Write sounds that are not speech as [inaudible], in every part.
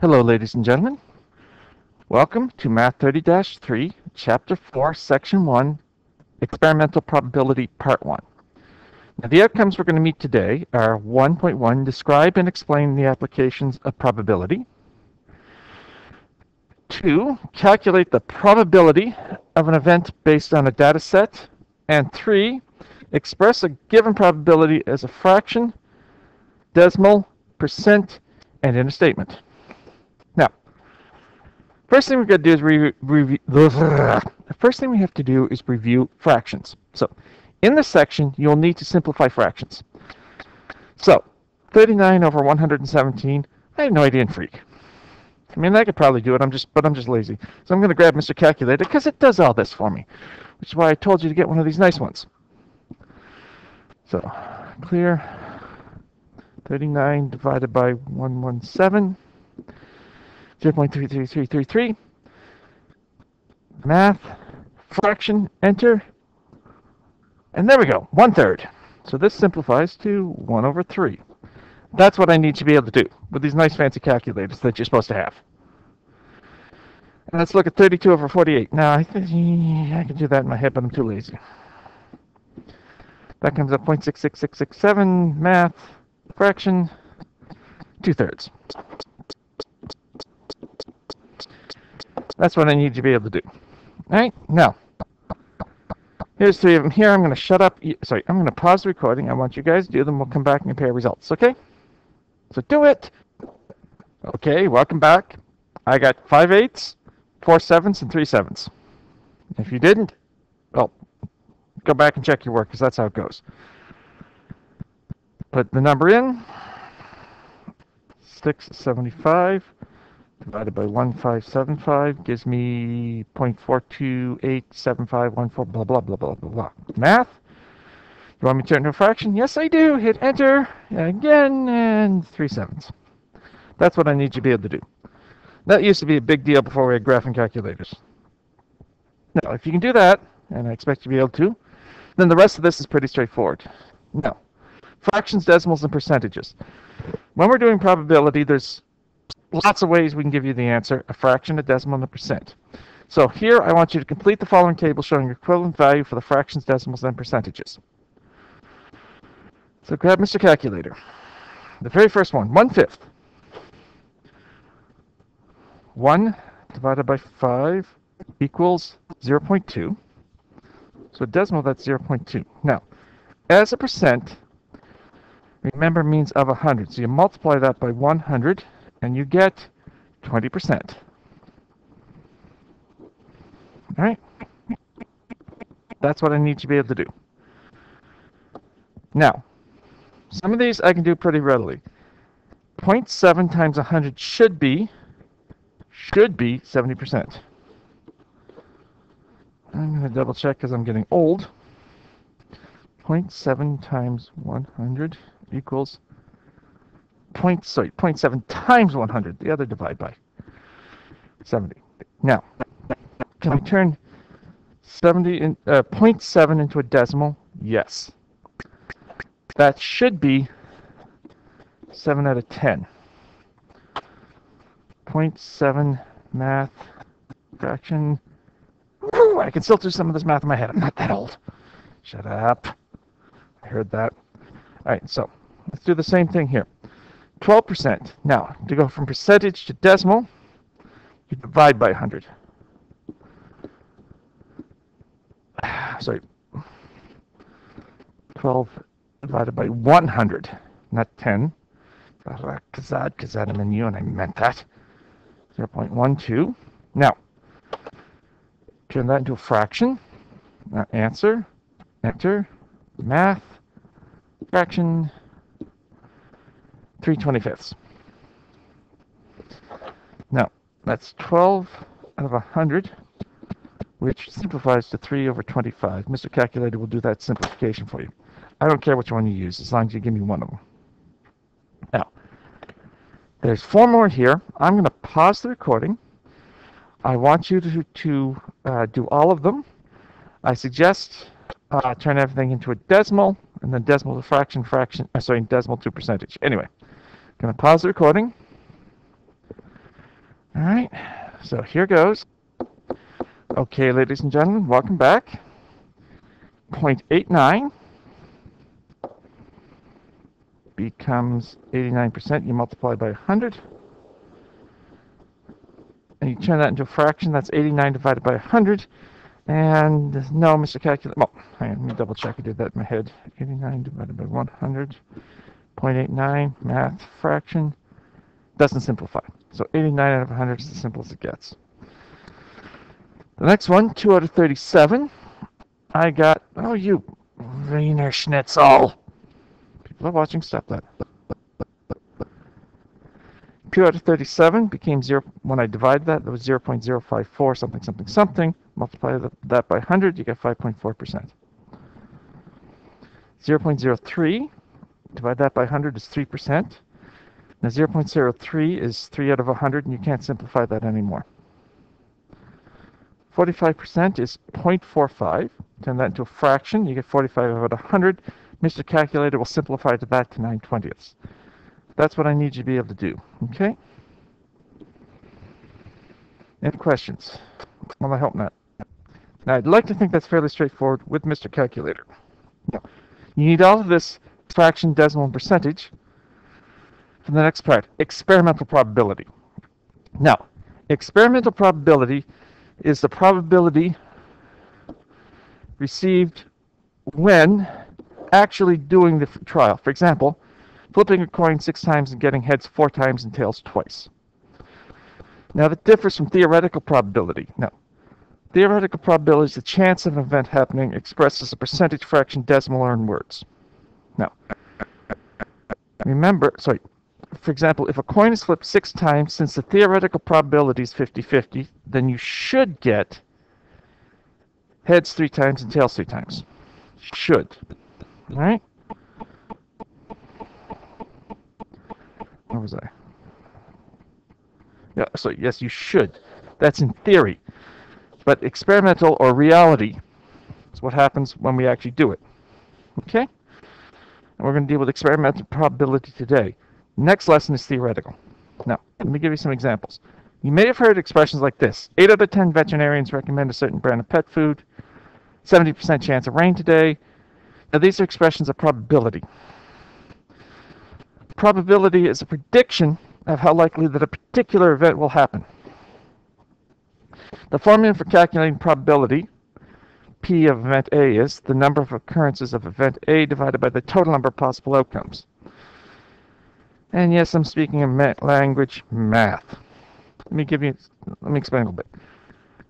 Hello, ladies and gentlemen. Welcome to Math 30-3, Chapter 4, Section 1, Experimental Probability, Part 1. Now, the outcomes we're going to meet today are 1.1, describe and explain the applications of probability. 2, calculate the probability of an event based on a data set. And 3, express a given probability as a fraction, decimal, percent, and in a statement. First thing we're going to do is review, review the first thing we have to do is review fractions. So, in this section, you'll need to simplify fractions. So, 39 over 117, I have no idea in freak. I mean, I could probably do it, I'm just, but I'm just lazy. So I'm going to grab Mr. Calculator because it does all this for me, which is why I told you to get one of these nice ones. So, clear 39 divided by 117, 0.33333. Math, fraction, enter. And there we go, one third. So this simplifies to 1 over 3. That's what I need to be able to do with these nice fancy calculators that you're supposed to have. And let's look at 32 over 48. Now, I think I can do that in my head, but I'm too lazy. That comes up 0.66667, math, fraction, two-thirds. That's what I need you to be able to do. All right, now, here's three of them here. I'm going to shut up. Sorry, I'm going to pause the recording. I want you guys to do them. We'll come back and compare results, okay? So do it. Okay, welcome back. I got five eighths, four sevenths, and three sevenths. If you didn't, well, go back and check your work because that's how it goes. Put the number in. 675 divided by 1575 gives me 0.4287514, blah, blah, blah, blah, blah, blah. Math? You want me to turn to a fraction? Yes, I do. Hit enter again, and 3 sevenths. That's what I need you to be able to do. That used to be a big deal before we had graphing calculators. Now, if you can do that, and I expect you to be able to, then the rest of this is pretty straightforward. Now, fractions, decimals, and percentages. When we're doing probability, there's lots of ways we can give you the answer, a fraction, a decimal, and a percent. So here I want you to complete the following table showing equivalent value for the fractions, decimals, and percentages. So grab Mr. Calculator. The very first one, one-fifth. 1 divided by 5 equals 0.2. So a decimal, that's 0.2. Now, as a percent, remember means of 100. So you multiply that by 100, and you get 20%. All right? That's what I need to be able to do. Now, some of these I can do pretty readily. 0.7 times 100 should be, should be 70%. I'm going to double check because I'm getting old. 0.7 times 100 equals point, sorry, 0.7 times 100. The other divide by 70. Now, can we turn 70 in, uh, 0.7 into a decimal? Yes. That should be 7 out of 10. 0.7 math fraction. I can still do some of this math in my head. I'm not that old. Shut up. I heard that. All right, so let's do the same thing here. 12%. Now, to go from percentage to decimal, you divide by 100. [sighs] Sorry. 12 divided by 100, not 10. Kazad, kazad, I'm in you, and I meant that. 0.12. Now, turn that into a fraction. Now, answer, enter, math, fraction, 3 25ths. Now, that's 12 out of 100, which simplifies to 3 over 25. Mr. Calculator will do that simplification for you. I don't care which one you use, as long as you give me one of them. Now, there's four more here. I'm going to pause the recording. I want you to, to uh, do all of them. I suggest uh, turn everything into a decimal, and then decimal to fraction, fraction, uh, sorry, decimal to percentage. Anyway, to pause the recording. All right, so here goes. Okay, ladies and gentlemen, welcome back. 0.89 becomes 89%. You multiply by 100. And you turn that into a fraction. That's 89 divided by 100. And no, Mr. Calculator. Well, hang on, let me double check. I did that in my head. 89 divided by 100. 0.89, math, fraction. Doesn't simplify. So 89 out of 100 is the simplest it gets. The next one, 2 out of 37. I got, oh, you Wiener Schnitzel. People are watching, stop that. 2 out of 37 became 0. When I divide that, that was 0 0.054 something, something, something. Multiply that by 100, you get 5.4%. 0 0.03, divide that by 100 is 3%. Now 0.03 is 3 out of 100, and you can't simplify that anymore. 45% is 0.45. Turn that into a fraction. You get 45 out of 100. Mr. Calculator will simplify to that to 9 twentieths. That's what I need you to be able to do. Okay? Any questions? Well, I hope not. Now, I'd like to think that's fairly straightforward with Mr. Calculator. Now, you need all of this fraction, decimal, percentage for the next part, experimental probability. Now, experimental probability is the probability received when actually doing the trial. For example, flipping a coin six times and getting heads four times and tails twice. Now that differs from theoretical probability. Now, theoretical probability is the chance of an event happening expressed as a percentage fraction decimal or in words. Now, remember, sorry, for example, if a coin is flipped six times, since the theoretical probability is 50-50, then you should get heads three times and tails three times. Should. Right? Where was I? Yeah, so yes, you should. That's in theory. But experimental or reality is what happens when we actually do it. Okay? And we're going to deal with experimental probability today. Next lesson is theoretical. Now, let me give you some examples. You may have heard expressions like this. 8 out of 10 veterinarians recommend a certain brand of pet food. 70% chance of rain today. Now, these are expressions of probability. Probability is a prediction of how likely that a particular event will happen. The formula for calculating probability, P of event A, is the number of occurrences of event A divided by the total number of possible outcomes. And yes, I'm speaking in language math. Let me give you, let me explain a little bit.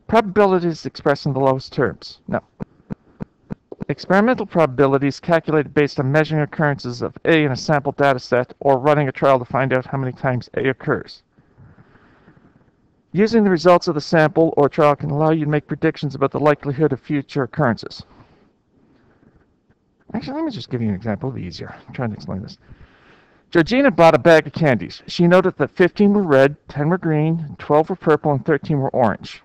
Probability is expressed in the lowest terms. Now, experimental probability is calculated based on measuring occurrences of A in a sample data set or running a trial to find out how many times A occurs. Using the results of the sample or trial can allow you to make predictions about the likelihood of future occurrences. Actually, let me just give you an example. It'll be easier. I'm trying to explain this. Georgina bought a bag of candies. She noted that 15 were red, 10 were green, 12 were purple, and 13 were orange.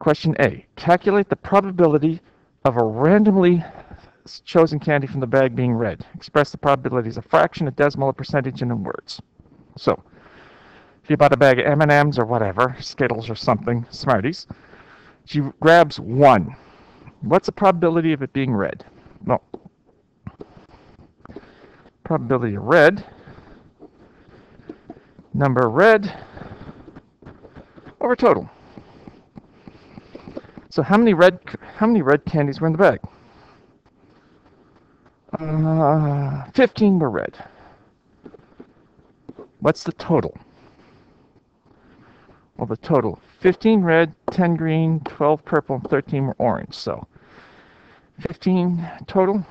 Question A. Calculate the probability of a randomly chosen candy from the bag being red. Express the probability as a fraction, a decimal, a percentage, and in words. So, you bought a bag of M&Ms or whatever, Skittles or something, Smarties, she grabs one. What's the probability of it being red? Well, probability of red, number red over total. So how many red how many red candies were in the bag? Uh, 15 were red. What's the total? Well, the total 15 red, 10 green, 12 purple, 13 were orange. So 15 total.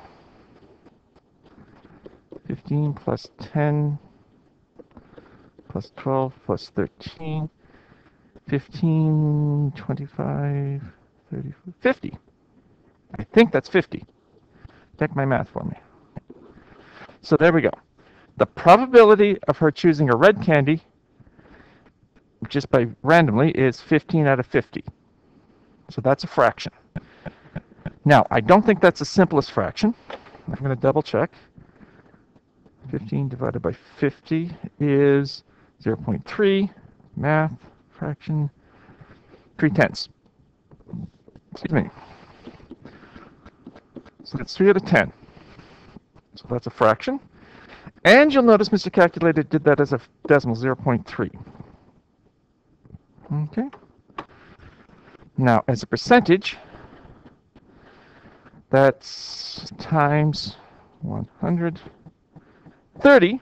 15 plus 10 plus 12 plus 13, 15, 25, 30, 50. I think that's 50. Check my math for me. So there we go. The probability of her choosing a red candy just by randomly is 15 out of 50. So that's a fraction. Now, I don't think that's the simplest fraction. I'm going to double check. 15 divided by 50 is 0.3, math, fraction, 3 tenths. Excuse me. So that's 3 out of 10. So that's a fraction. And you'll notice Mr. Calculator did that as a decimal, 0.3. Okay. Now, as a percentage, that's times 130.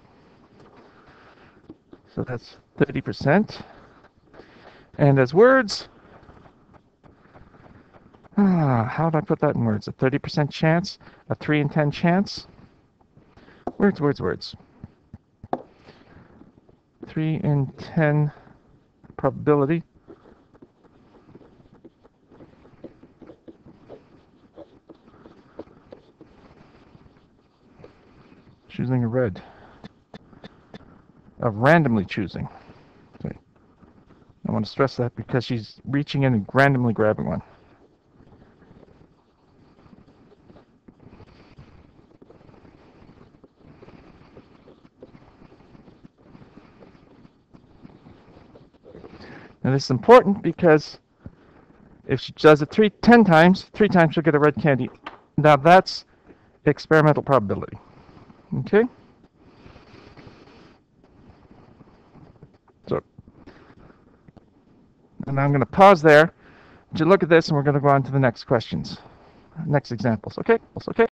So that's 30%. And as words, ah, how do I put that in words? A 30% chance, a 3 in 10 chance. Words, words, words. 3 in 10 probability. Choosing a red. Of randomly choosing. I want to stress that because she's reaching in and randomly grabbing one. Now this is important because if she does it three, ten times, three times she'll get a red candy. Now that's experimental probability. Okay? So, and I'm going to pause there to look at this and we're going to go on to the next questions, next examples. Okay? Okay?